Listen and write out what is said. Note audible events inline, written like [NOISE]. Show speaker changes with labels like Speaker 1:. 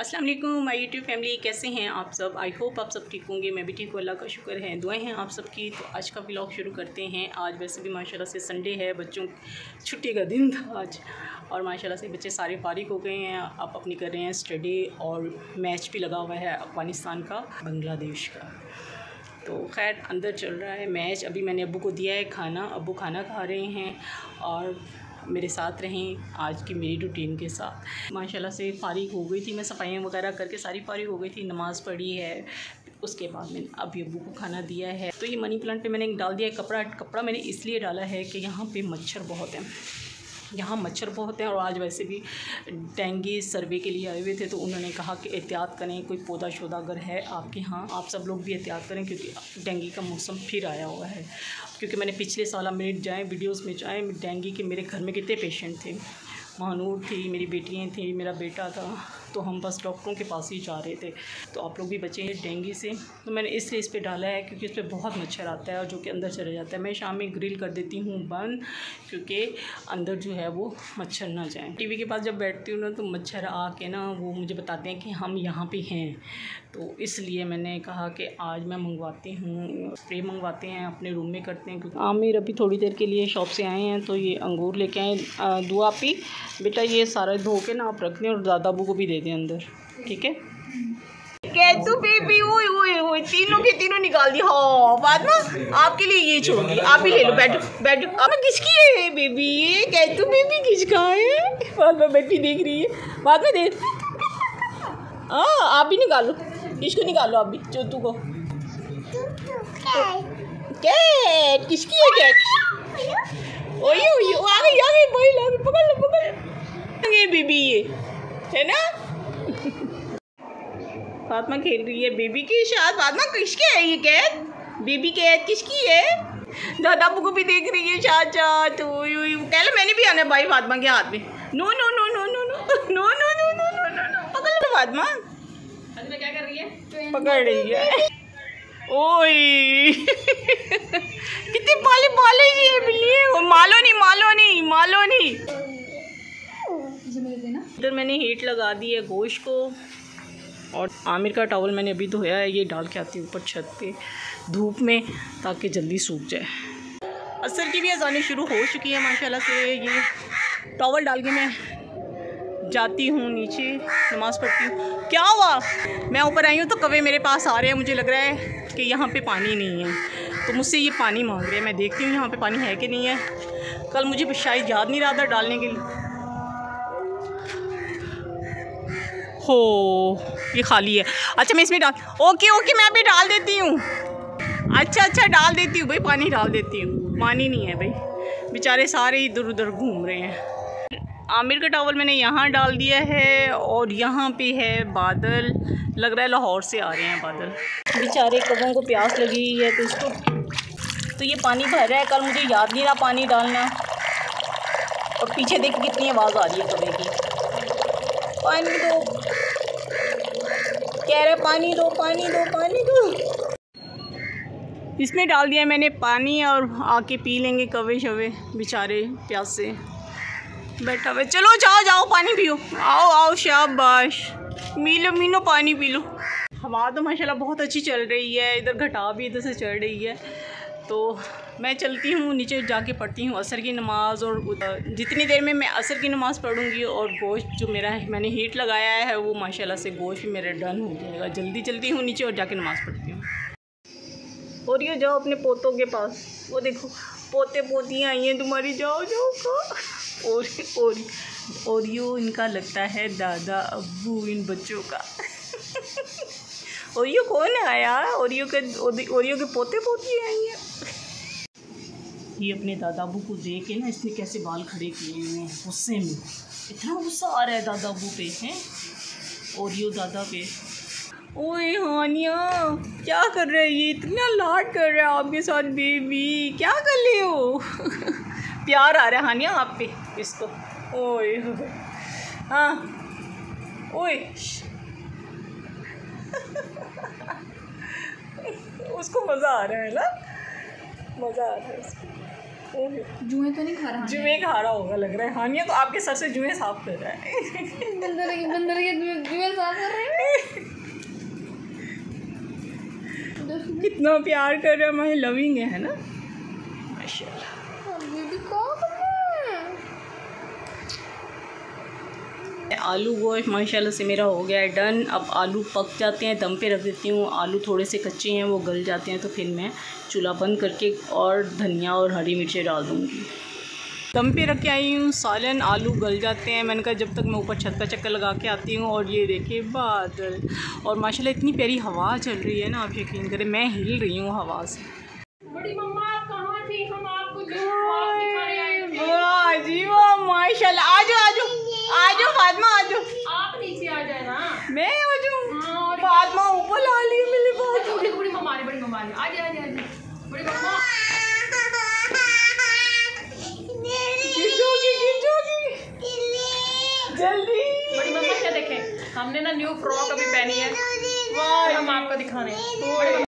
Speaker 1: अस्सलाम वालेकुम my YouTube family, कैसे हैं आप सब? आई होप आप सब ठीक होंगे। मैं भी ठीक हूँ, अल्लाह का शुक्र है। दुआएँ हैं आप सबकी तो आज का व्लॉग शुरू करते हैं। आज वैसे भी माशाल्लाह से संडे है, बच्चों छुट्टी का दिन था आज। और माशाल्लाह से बच्चे सारे फारिग हो गए हैं। आप अपनी कर रहे हैं स्टडी और मैच भी लगा हुआ है अफ़गानिस्तान का, बांग्लादेश का। तो खैर, अंदर चल रहा है मैच अभी मैंने अबू को दिया है खाना। अबू खाना खा रहे हैं और मेरे साथ रहें, आज की मेरी रूटीन के साथ। माशाल्लाह से फारिग हो गई थी, मैं सफाइयाँ वगैरह करके सारी फारिग हो गई थी, नमाज़ पढ़ी है, उसके बाद मैंने अभी अबू को खाना दिया है। तो ये मनी प्लांट पे मैंने डाल दिया है, कपड़ा कपड़ा मैंने इसलिए डाला है कि यहाँ पे मच्छर बहुत हैं। यहाँ मच्छर बहुत हैं और आज वैसे भी डेंगी सर्वे के लिए आए हुए थे तो उन्होंने कहा कि एहतियात करें, कोई पौधा शौधा अगर है आपके यहाँ, आप सब लोग भी एहतियात करें क्योंकि डेंगी का मौसम फिर आया हुआ है। क्योंकि मैंने पिछले साल मेरे जाएँ वीडियोज़ में जाएँ, डेंगी के मेरे घर में कितने पेशेंट थे। महानूर थी, मेरी बेटियाँ थी, मेरा बेटा था तो हम बस डॉक्टरों के पास ही जा रहे थे। तो आप लोग भी बचे हैं डेंगू से। तो मैंने इसलिए इस पर डाला है क्योंकि इस पर बहुत मच्छर आता है और जो कि अंदर चले जाता है। मैं शाम में ग्रिल कर देती हूँ बंद क्योंकि अंदर जो है वो मच्छर ना जाए। टीवी के पास जब बैठती हूँ ना तो मच्छर आके ना वो मुझे बताते हैं कि हम यहाँ पे हैं। तो इसलिए मैंने कहा कि आज मैं मंगवाती हूँ, स्प्रे मंगवाते हैं, अपने रूम में करते हैं क्योंकि आमिर अभी थोड़ी देर के लिए शॉप से आए हैं। तो ये अंगूर लेके आए दुआ पी। बेटा ये सारा धो के ना आप रख दें और दादाबू को भी दे दें अंदर, ठीक है? कैतु बेबी ओए ओए ओए, तीनों के तीनों निकाल दी। हाँ बाद में आपके लिए ये छोड़ी आप ही ले लो, बैठो बैठो। अब किसकी है बेबी ये कैतु बेबी किसका है? बाद में बैठी देख रही है। बाद में देख। हाँ आप भी निकालो। इसको निकालो आप भी? चोतू को। कैट, किसकी है कैट? ओए ओए आ गई आ गई ला, पकड़ लो, पकड़ ये बेबी ये, है ना? फातमा खेल रही है बेबी की शायद फातमा किसकी है ये कैद बेबी कैद किसकी है दादा को भी देख रही है चाचा तो कह लो मैंने भी आना भाई फातमा के हाथ में no no no no no no no no no no no no no पकड़ लो फातमा क्या कर रही है पकड़ रही है ओए कितने बाले जी है बिल्ली मालो नहीं मालो नहीं मालो नहीं इधर मैंने हीट लगा दी है गोश्त को और आमिर का टावल मैंने अभी धोया है, ये डाल के आती हूँ ऊपर छत पे, धूप में, ताकि जल्दी सूख जाए। असर की भी अजानी शुरू हो चुकी है, माशाल्लाह से ये टावल डाल के मैं जाती हूँ नीचे, नमाज़ पढ़ती हूँ। क्या हुआ? मैं ऊपर आई हूँ तो कवे मेरे पास आ रहे हैं, मुझे लग रहा है कि यहाँ पे पानी नहीं है। तो मुझसे ये पानी मांग रहे हैं, मैं देखती हूँ यहाँ पे पानी है कि नहीं है। कल मुझे शायद याद नहीं रहा था डालने के लिए। हो, ये खाली है। अच्छा मैं इसमें डाल, ओके ओके, मैं अभी डाल देती हूँ। अच्छा अच्छा डाल देती हूँ भाई, पानी डाल देती हूँ। पानी नहीं है भाई। बेचारे सारे इधर उधर घूम रहे हैं। आमिर का टावल मैंने यहाँ डाल दिया है और यहाँ पे है बादल। लग रहा है लाहौर से आ रहे हैं बादल। बेचारे कबों को प्यास लगी हुई है तो इसको तो ये पानी भर रहा है। कल मुझे याद नहीं रहा पानी डालना। और पीछे देख कितनी आवाज़ आ रही है कबे की। पानी दो। कह रहे पानी दो पानी दो पानी दो। इसमें डाल दिया मैंने पानी और आके पी लेंगे कवे शवे बेचारे प्यास। से बैठा हुआ चलो, जाओ जाओ, पानी पियो। आओ आओ, शाबाश। मीलो मीनो पानी पी लो। हवा तो माशाल्लाह बहुत अच्छी चल रही है। इधर घटा भी इधर से चढ़ रही है। तो मैं चलती हूँ, नीचे जाके पढ़ती हूँ असर की नमाज़ और जितनी देर में मैं असर की नमाज़ पढ़ूँगी और गोश्त जो मेरा मैंने हीट लगाया है, वो माशाल्लाह से गोश्त भी मेरा डन हो जाएगा। जल्दी चलती हूँ नीचे और जाके नमाज़ पढ़ती हूँ। और ये जाओ अपने पोतों के पास। वो देखो, पोते पोतियाँ आई हैं, तुम्हारी जाओ जाओ का और और और यो इनका लगता है दादा अबू इन बच्चों का। [LAUGHS] ओरियो कौन आया ओरियो के ओरियो के पोते पोती आई हैं। ये अपने दादा अबू को देख के ना, इसने कैसे बाल खड़े किए हुए हैं, गुस्से में। इतना गुस्सा आ रहा है दादा अबू पे, हैं? और यो दादा पे। ओए हानिया, क्या कर रहे है? ये इतना लाड कर रहा है आपके साथ, बेबी। क्या कर ले हो? [LAUGHS] प्यार आ रहा है हानिया आप पे, इसको। ओए हाँ। ओए, [LAUGHS] उसको मज़ा आ रहा है ना? मज़ा आ रहा है उसको।
Speaker 2: जुए तो नहीं खा रहा
Speaker 1: जुए खा रहा होगा लग रहा है। हानिया तो आपके सर से जुए साफ़ कर रहा है।
Speaker 2: बंदर के बंदर के जुए साफ़ कर रहे हैं।
Speaker 1: कितना प्यार कर रहा है हमारे लविंग है ना? माशाल्लाह। अब ये भी कौन आलू गोश्त माशाल्लाह से मेरा हो गया है डन। अब आलू पक जाते हैं दम पे रख देती हूँ। आलू थोड़े से कच्चे हैं वो गल जाते हैं तो फिर मैं चूल्हा बंद करके और धनिया और हरी मिर्चें डाल दूँगी। दम पे रख के आई हूँ सालन आलू गल जाते हैं। मैंने कहा जब तक मैं ऊपर छत का चक्कर लगा के आती हूँ और ये देखिए बादल। और माशाल्लाह इतनी प्यारी हवा चल रही है ना आप यकीन करें मैं हिल रही हूँ हवा से।
Speaker 2: बड़ी मम्मा आप कहाँ थी? हम आपको
Speaker 1: वाह जी वाह माशाल्लाह। आ जाओ आ जाओ आ जाओ फातिमा आ जाओ
Speaker 2: आप नीचे आ जाए ना
Speaker 1: मैं आ जाऊँ
Speaker 2: हाँ और
Speaker 1: फातिमा ऊपर ला ली मेरे पास
Speaker 2: बड़ी बड़ी मम्मा ने बड़ी मम्मा ने आ आ आ बड़ी मम्मा
Speaker 1: जल्दी।
Speaker 2: बड़ी मम्मा क्या देखें हमने ना न्यू फ्रॉक अभी पहनी है।
Speaker 1: वाह
Speaker 2: हम आपको दिखाने।